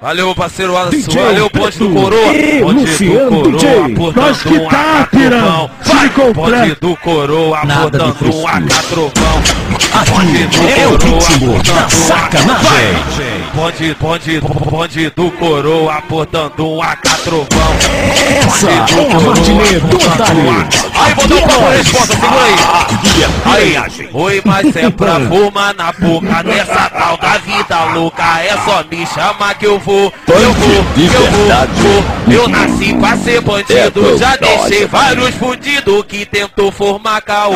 Valeu, parceiro Alisson. DJ Valeu, ponte do coroa. E Ponte Luciano, do DJ. coroa, portando Nós que um tá, pirão. completo. ponte do coroa, um. Aqui do é o coroa, ritmo da um AK. sacanagem. Vai. Ponte, ponte, ponte do coroa, portando um AK trovão. Essa é a matinê do. Aí, um papo resposta, segura aí. Aí, oi, mas é pra fumar na boca nessa tal da vida louca. É só me chamar que eu vou, eu vou, eu vou, vou. Eu nasci pra ser bandido, já deixei vários fudidos que tentou formar caô.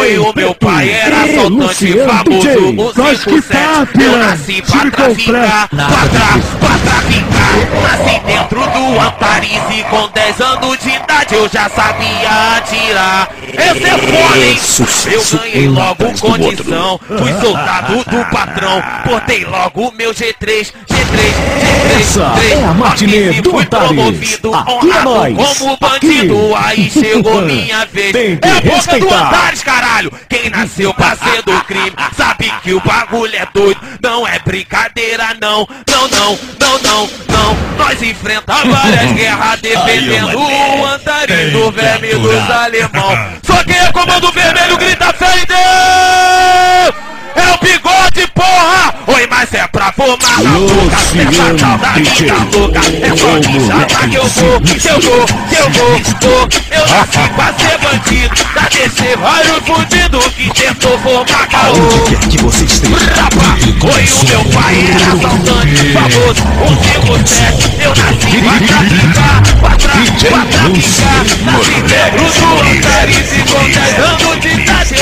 Oi, o meu pai era assaltante famoso, 57. tá, Eu piranha. nasci pra traficar, pra, tra, pra traficar. Nasci dentro do Antares e com 10 anos de idade eu já sabia atirar. Esse é foda, hein? Sucesso Eu ganhei logo do condição, fui soldado do patrão, portei logo meu G3, G3, G3, Essa G3. é a matinê Aqui do fui Antares. promovido, Aqui é nóis. como bandido, aí chegou minha vez. Tem que É a boca do respeitar. Antares, caralho! Quem nasceu pra ser do crime sabe que o bagulho é doido. Não é brincadeira, não. Não, não, não, não, não. Nós enfrentamos várias guerras defendendo o Antares do verme dos alemão. Só quem é comando vermelho grita fé em Deus! É o bigode, porra! Oi, mas é pra fumar na boca Essa tal da vida louca É só me chamar que eu vou Que eu vou, que eu vou, vou Eu nasci pra ser bandido Já deixei vários fudidos Que tentou formar caô Onde quer que você esteja. Oi, o meu pai era assaltante famoso, um 57 Eu nasci pra traficar, pra tra, pra traficar Nasci dentro do Antares e com 10 anos de idade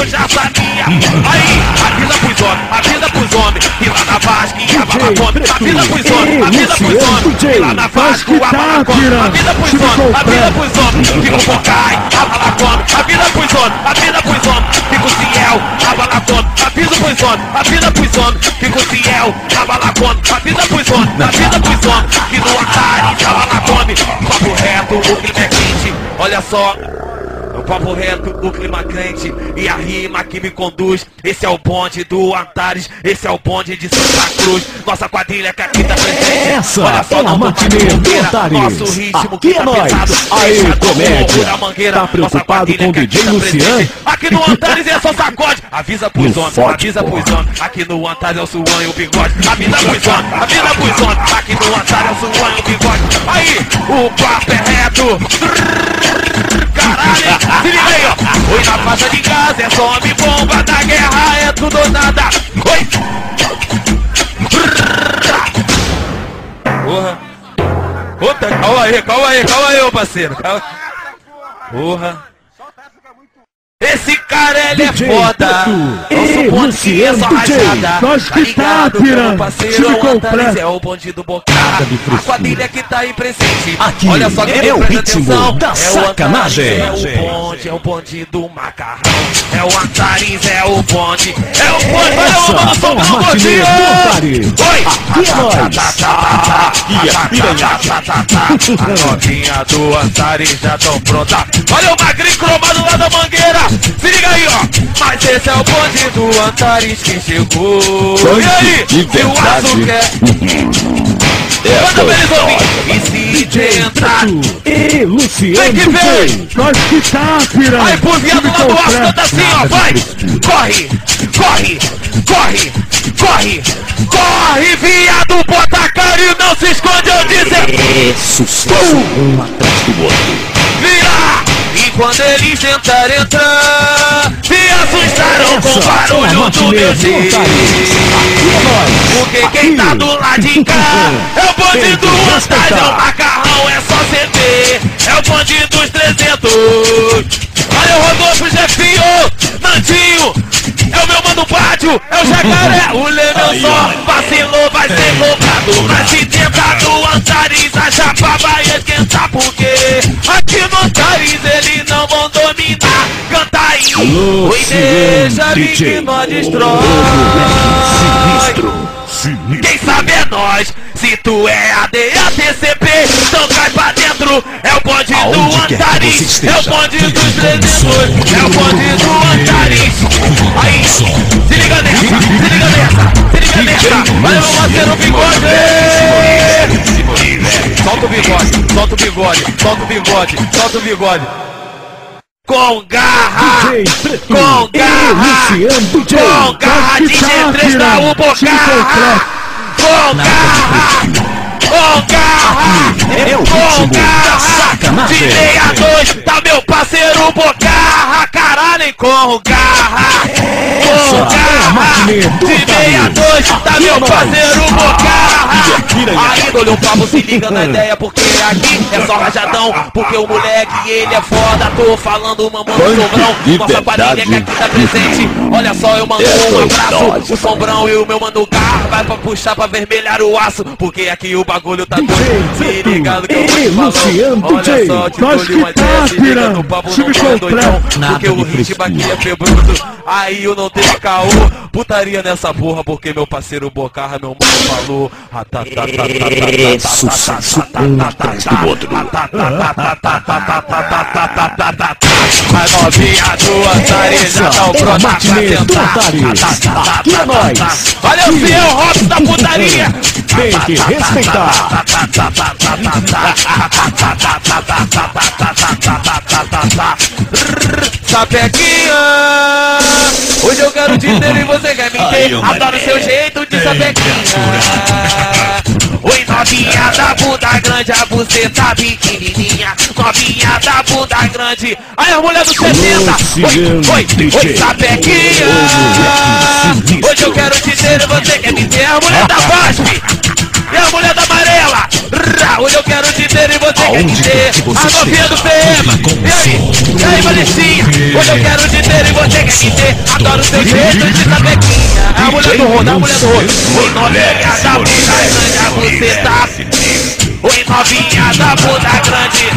eu já sabia Aí, avisa pros homens, avisa pros homens Que lá na Vasco ia babar fome Avisa pros homens, avisa pros homens Que lá na Vasco ia babar fome Avisa pros homens, avisa pros homens Fica o Bocai, a bala fome Avisa pros homens, avisa pros homens Fica o Ciel, a bala fome Avisa pros homens, avisa pros homens Fica o Ciel, a bala fome Avisa pros homens, avisa pros homens Que no Antares a bala fome Papo reto, o clima é quente Olha só é o papo reto do clima crente e a rima que me conduz. Esse é o bonde do Antares, esse é o bonde de Santa Cruz. Nossa quadrilha que aqui tá presente. Essa Olha só, é a matinê do. Antares. Nosso ritmo Aqui que é tá pesado. Aí, todo comédia. Tá preocupado com o DJ tá Lucian? presente. Aqui no Antares é só sacode. Avisa pros homens, avisa pros homens. Aqui no Antares é o suão e o bigode. Avisa pros homens, avisa pros homens. Aqui no Antares é o suão e o bigode. Aí, o papo é reto. Caralho, se liga aí, ó. Oi, na faixa de casa é só homem bomba da guerra, é tudo ou nada. Oi. Porra. Puta, calma aí, calma aí, calma aí, ô parceiro. Calma. Porra. Esse cara, ele é DJ foda. Preto. Nosso bonde é só rajada. Nós que tá, ligado, piranha. meu parceiro, Time o completo. é o bonde do bocada. A quadrilha que tá aí presente. Aqui Olha só que é o ritmo atenção. da É o sacanagem. É o bonde, é o bonde do macarrão. É o Antares, é o bonde. É o bonde. É do Antares. Oi. Aqui é nóis. Aqui é piranha. A novinha do Antares já tão pronta. Olha o magrinho cromado lá da mangueira. Se liga aí, ó. Mas esse é o bonde do Antares que chegou. E aí? Se o azul quer. Manda pra eles ouvir. E se entrar. Luciano, Vem que vem. Nós que tá, piranha. Aí pro viado lá do aço canta assim, ó, vai! Corre, corre, corre, corre, corre, viado, bota a cara e não se esconde, eu dizer, É sucesso um atrás do outro. Quando eles tentarem entrar, se assustaram com o barulho do meu é nóis. Porque quem tá do lado de cá é o bonde Tem que do Antares, é o macarrão, é só CD, é o bonde dos 300. Olha o Rodolfo Jefinho, Nandinho, é o meu mano Bádio, é o Jacaré, o Lemel só vacilou, vai ser cobrado. Mas se tentar do Antares, a chapa vai esquentar, deixa vir que nós destrói. Sinistro. Sinistro. Quem sabe é nós, se tu é ADATCP, então cai pra dentro. É o bonde Aonde do Antares, é o bonde dos 300, é o bonde do Antares. Aí, se liga nessa, se liga nessa, se liga nessa. Olha meu parceiro bigode. Solta o bigode, solta o bigode, solta o bigode, solta o bigode. Com garra, DJ com garra, Luciano DJ. com garra, DJ tá, 3 da. Ubo, Se garra, concreta. com garra, com garra, é o com garra, de 62, tá meu parceiro Bocarra, caralho, hein, com garra, é a garra, do de 62, tá meu parceiro Bocarra, aí dole um papo, se liga na ideia, porque aqui é só rajadão, porque o moleque, ele é foda, tô falando, mamando sobrão, de nossa família que aqui tá presente, olha só, eu mando É um abraço, o sombrão e o meu mano Garra, vai pra puxar pra vermelhar o aço, porque aqui o bagulho tá doido, se ligado que eu vou te Luciano falando, olha só, te Nós dou uma que ideia, tá, se liga no papo, não é doidão, porque o ritmo é frescura. febroso, aí eu não tenho caô, putaria nessa porra, porque meu parceiro Bocarra, meu mano falou, Ah, tá, tá, tá, tá, tá, tá, tá, Sucesso um atrás do outro. a novinha do Antares já tá o é matinê pra. Antares. Aqui é. Olha o fiel Robson da putaria. Tem que respeitar. Sapequinha, hoje eu quero te ter e você quer me ter. Adoro seu jeito de sapequinha. Oi, novinha da bunda grande, a buceta pequenininha. Novinha da bunda grande. Aí a mulher do 70. Oi, oi, oi, sapequinha. Hoje eu quero te ter e você quer me ter. A mulher da VASP. Te ter e você quer me Aonde ter. que A novinha do PM. E aí? E aí, Valecinha? Hoje eu quero te ter e você quer me ter. Adoro o seu jeito de sapequinha. É a mulher do rodo, é a mulher do rodo. Oi, novinha da bunda grande, a buceta. Novinha da bunda grande.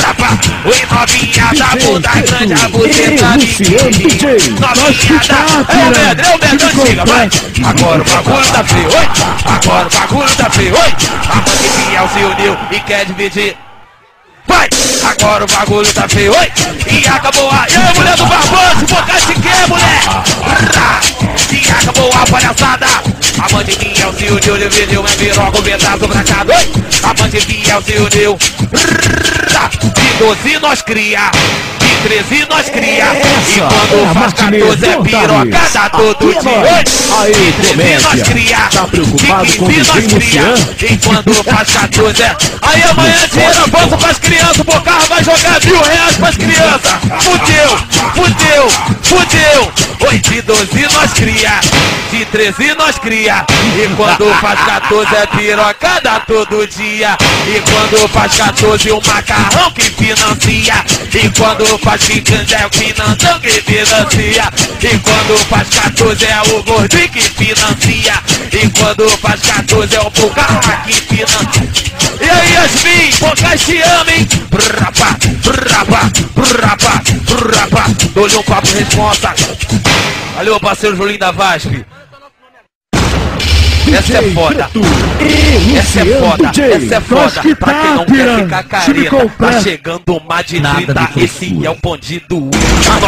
Rapa. Oi, novinha da bunda grande, a buceta. Nós que Novinha tá, da... É o. Pedro, é o Pedro, antiga, vai. Agora o bagulho tá feio, oi. Agora o bagulho tá feio, oi. A manguinha se uniu e quer dividir. Vai! Agora o bagulho tá feio, oi! E acabou a... E aí, mulher do Barboso, boca de quê, mulher? E acabou a palhaçada! A mandininha se uniu, ele vendeu, mas virou com pedaço pra cá, oi! A mandininha se uniu. De 12 nós cria, 13 nós cria. E Essa é quando a faz matinê 14 é pirocada todo é dia! Aí, De 13 nós cria, Tá preocupado com 15 o cria. Luciano? E quando faz 14 é... Aí amanhã dinheiro avança pras crianças, o Bocarra vai jogar mil reais pras crianças. Fudeu, fudeu, fudeu. Oi, de 12 nós cria, de 13 nós cria. E quando faz 14 é pirocada todo dia. E quando faz 14 o macarrão que financia. E quando faz 15 é o financião que financia. E quando faz 14 é o gordinho que financia. E quando faz 14 é o Bocarra que financia. E aí, Yasmin, Bocas te ama, hein? Brapa, brapa, brapa, brapa. Dou-lhe um papo responsa. Valeu, parceiro Julinho da VASP. Essa é foda. Essa é foda, essa é foda. que Pra quem tá, não quer piranha. ficar careta, tá chegando o de Nada 30. de Esse é o bandido.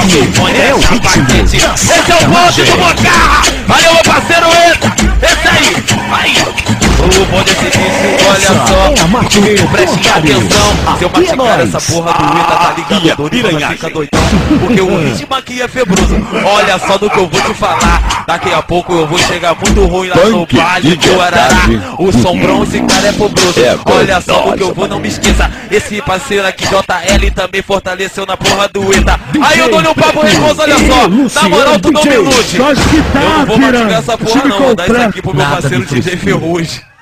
Microfone É o essa ritmo paquete. da Esse é o bonde do Bocarra. Valeu, meu parceiro, entra. Esse aí. Aí. O é olha só. é Prestem Antares. atenção. Se eu é mastigar nós. essa porra do Ita, tá ligado? É piranhagem. fica doidão. Porque o ritmo aqui é febroso. Olha só do que eu vou te falar. Daqui a pouco eu vou chegar muito ruim lá no Vale do Arará. O sombrão, esse cara é pobroso. É Olha só do que eu vou, não me esqueça. Esse parceiro aqui, JL, também fortaleceu na porra do Ita. Aí eu dou-lhe um papo responsa, olha só. Na moral, tu não me ilude. Nós que Eu tá, não vou mastigar essa porra não, vou dar isso aqui pro meu parceiro DJ. Ferrugem.